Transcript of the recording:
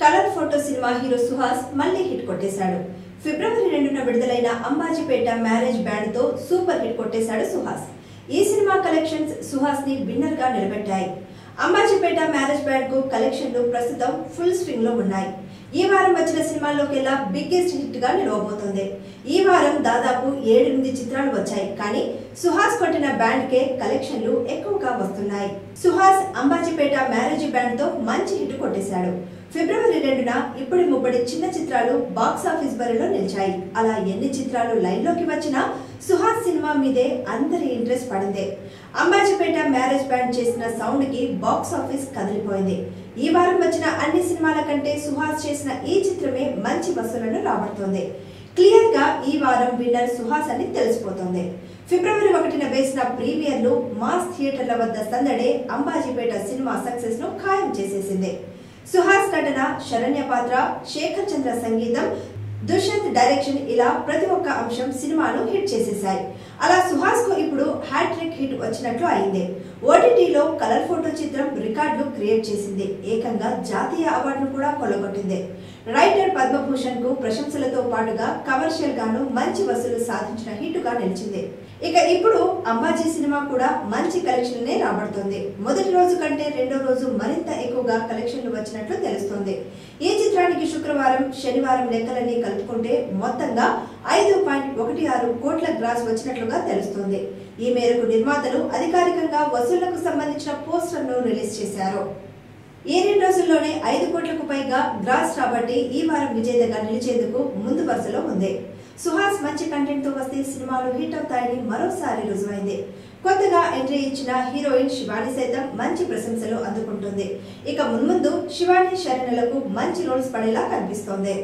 Colour photo cinema hero Suhas మళ్ళీ hit కొట్టేశాడు. ఫిబ్రవరి రెండున విడుదలైన అంబాజీపేట మ్యారేజ్ బ్యాండ్తో సూపర్ హిట్ కొట్టేశాడు సుహాస్. ఈ సినిమా కలెక్షన్స్ సుహాస్ని విన్నర్గా నిలబెట్టాయి. అంబాజీపేట మ్యారేజ్ బ్యాండ్కు కలెక్షన్లు ప్రస్తుతం ఫుల్ స్వింగ్లో ఉన్నాయి. ఈ వారం వచ్చిన సినిమాల్లోకెల్లా బిగ్గెస్ట్ హిట్గా నిలవబోతుంది. ఈ వారం దాదాపు ఏడెనిమిది చిత్రాలు వచ్చాయి. కానీ సుహాస్ కొట్టిన బ్యాండ్ కే కలెక్షన్లు ఎక్కువగా వస్తున్నాయి. సుహాస్ అంబాజీపేట మ్యారేజ్ బ్యాండ్తో మంచి హిట్ కొట్టేశాడు. ఫిబ్రవరి రెండున ఇప్పటి ముప్పటి చిన్న చిత్రాలు బాక్స్ ఆఫీస్ బరిలో నిలిచాయి. అలా ఎన్ని చిత్రాలు లైన్లోకి వచ్చినా సుహాస్ సినిమా మీదే అందరి ఇంట్రెస్ట్ పడిందే. అంబాజీపేట మ్యారేజ్ బ్యాండ్ చేసిన సౌండ్కి బాక్స్ ఆఫీస్ కదిలిపోయింది. ఈ వారం వచ్చిన అన్ని సినిమాల కంటే సుహాస్ చేసిన ఈ చిత్రమే మంచి వసూలను రాబడుతోంది. క్లియర్గా ఈ వారం విన్నర్ సుహాస్ అని తెలిసిపోతోంది. ఫిబ్రవరి ఒకటిన వేసిన ప్రీమియర్లు మాస్ థియేటర్ల వద్ద సందడే అంబాజీపేట సినిమా సక్సెస్ను ఖాయం చేసేసింది. సుహాస్ నటన శరణ్య పాత్ర శేఖర్ చంద్ర సంగీతం దుష్యంత్ డైరెక్షన్ ఇలా ప్రతి ఒక్క అంశం సినిమాను హిట్ చేసేశాయి. అలా సుహాస్కు ఇప్పుడు హ్యాట్రిక్ హిట్ వచ్చినట్లు అయింది. ఓటీటీలో కలర్ ఫోటో చిత్రం రికార్డులు క్రియేట్ చేసింది. ఏకంగా జాతీయ అవార్డును కూడా కొల్లగొట్టింది. రైటర్ పద్మభూషణ్కు ప్రశంసలతో పాటుగా కమర్షియల్ గాను మంచి వసూలు సాధించిన హిట్గా నిలిచింది. ఇక ఇప్పుడు అంబాజీ సినిమా కూడా మంచి కలెక్షన్లనే రాబడుతోంది. మొదటి రోజు కంటే రెండో రోజు మరింత ఎక్కువగా కలెక్షన్లు వచ్చినట్లు తెలుస్తోంది. ఈ చిత్రానికి శుక్రవారం శనివారం లెక్కలన్నీ కలుపుకుంటే మొత్తంగా ఐదు పాయింట్ ఒకటి ఆరు కోట్ల గ్రాస్ వచ్చినట్లుగా తెలుస్తోంది. ఈ మేరకు నిర్మాతలు అధికారికంగా వసూళ్ళకు సంబంధించిన పోస్టర్ను రిలీజ్ చేశారు. ఈ రెండు రోజుల్లోనే ఐదు కోట్లకు పైగా గ్రాస్ రాబట్టి ఈ వారం విజేతగా నిలిచేందుకు ముందు వరుసలో ఉంది. సుహాస్ మంచి కంటెంట్తో వస్తే సినిమాలు హిట్ అవుతాయని మరోసారి రుజువైంది. కొత్తగా ఎంట్రీ ఇచ్చిన హీరోయిన్ శివాని సైతం మంచి ప్రశంసలు అందుకుంటుంది. ఇక మున్ముందు శివాని శరణలకు మంచి రోల్స్ పడేలా కనిపిస్తోంది.